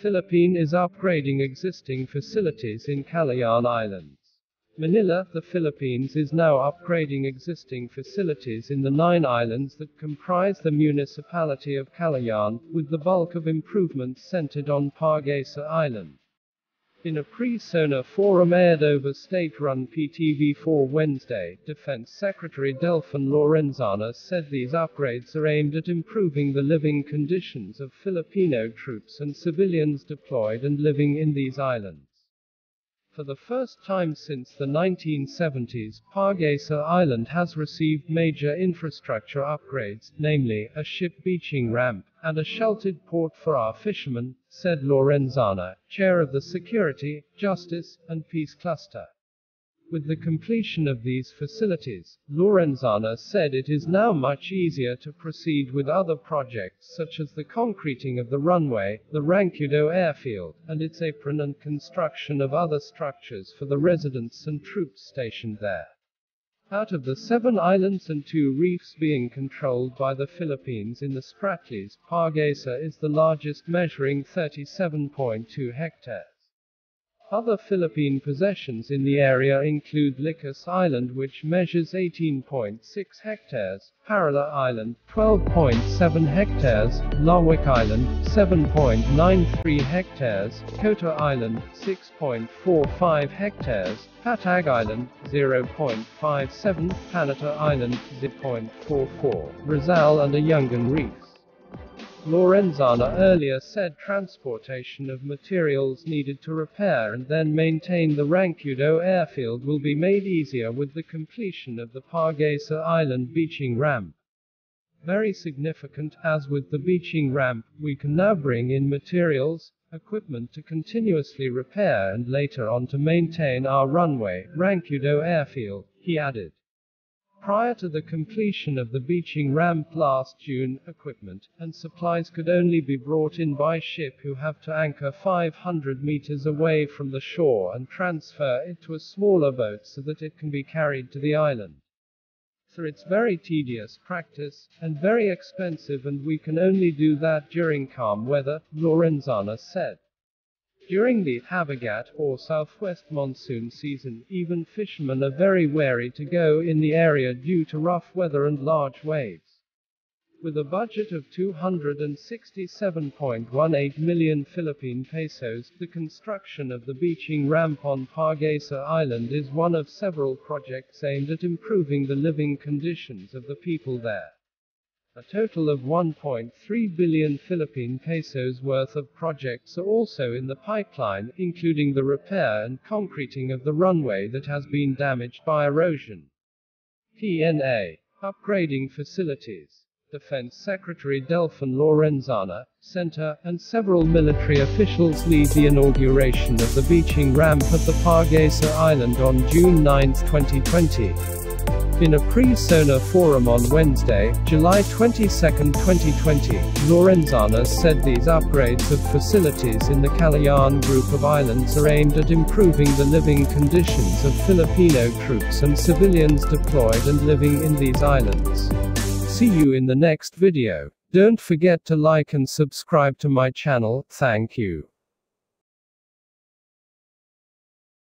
Philippine is upgrading existing facilities in Kalayaan Islands. Manila, the Philippines is now upgrading existing facilities in the nine islands that comprise the municipality of Kalayaan, with the bulk of improvements centered on Pag-asa Island. In a pre-SONA forum aired over state-run PTV4 Wednesday, Defense Secretary Delfin Lorenzana said these upgrades are aimed at improving the living conditions of Filipino troops and civilians deployed and living in these islands. For the first time since the 1970s, Pag-asa Island has received major infrastructure upgrades, namely, a ship beaching ramp, and a sheltered port for our fishermen, said Lorenzana, chair of the Security, Justice, and Peace Cluster. With the completion of these facilities, Lorenzana said it is now much easier to proceed with other projects such as the concreting of the runway, the Rancudo airfield, and its apron and construction of other structures for the residents and troops stationed there. Out of the seven islands and two reefs being controlled by the Philippines in the Spratlys, Pag-asa is the largest measuring 37.2 hectares. Other Philippine possessions in the area include Likas Island which measures 18.6 hectares, Parola Island, 12.7 hectares, Lawak Island, 7.93 hectares, Kota Island, 6.45 hectares, Patag Island, 0.57, Panata Island, 0.44, Rizal and Ayungin Reefs. Lorenzana earlier said transportation of materials needed to repair and then maintain the Rancudo airfield will be made easier with the completion of the Pag-asa Island beaching ramp. Very significant, as with the beaching ramp, we can now bring in materials, equipment to continuously repair and later on to maintain our runway, Rancudo airfield, he added. Prior to the completion of the beaching ramp last June, equipment and supplies could only be brought in by ship who have to anchor 500 meters away from the shore and transfer it to a smaller boat so that it can be carried to the island. So it's very tedious practice, and very expensive and we can only do that during calm weather, Lorenzana said. During the Habagat or southwest monsoon season, even fishermen are very wary to go in the area due to rough weather and large waves. With a budget of 267.18 million Philippine pesos, the construction of the beaching ramp on Pag-asa Island is one of several projects aimed at improving the living conditions of the people there. A total of 1.3 billion Philippine pesos worth of projects are also in the pipeline, including the repair and concreting of the runway that has been damaged by erosion. PNA. Upgrading facilities. Defense Secretary Delfin Lorenzana, Center, and several military officials lead the inauguration of the beaching ramp at the Pag-asa Island on June 9, 2020. In a pre-SONA forum on Wednesday, July 22, 2020, Lorenzana said these upgrades of facilities in the Kalayaan group of islands are aimed at improving the living conditions of Filipino troops and civilians deployed and living in these islands. See you in the next video. Don't forget to like and subscribe to my channel, thank you.